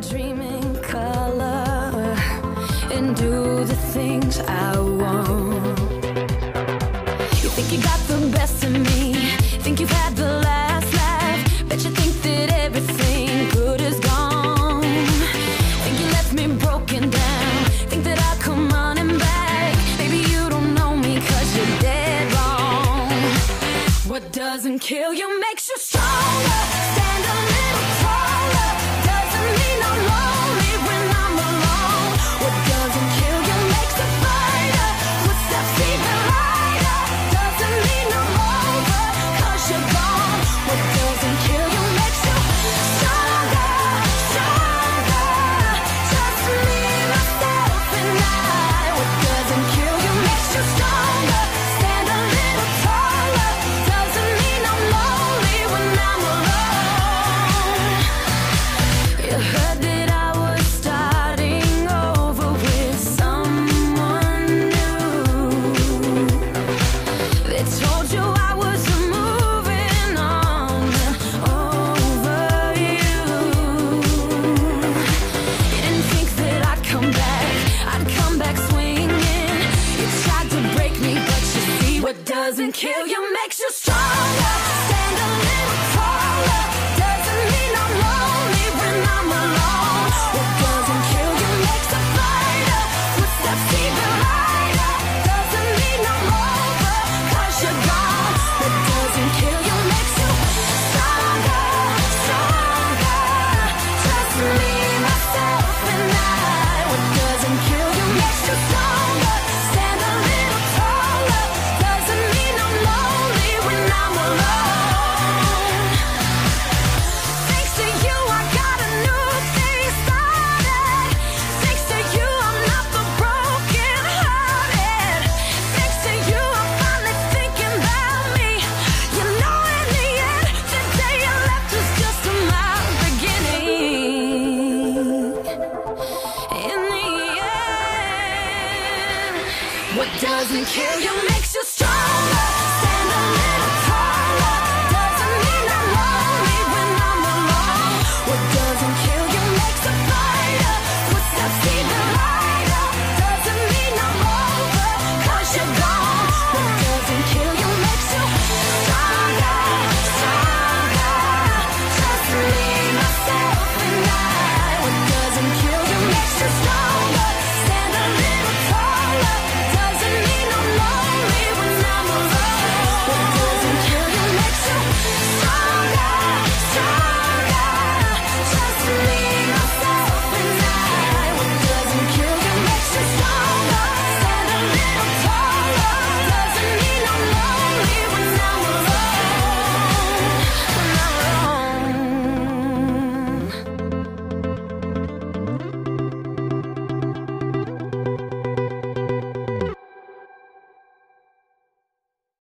dream in color and do the things I want. You think you got the best of me, think you've had the last laugh, bet you think that everything good is gone. Think you left me broken down, think that I'll come running back. Maybe you don't know me you you're dead wrong. What doesn't kill you makes you stronger, stand a little taller. doesn't kill your What doesn't kill you makes you stronger.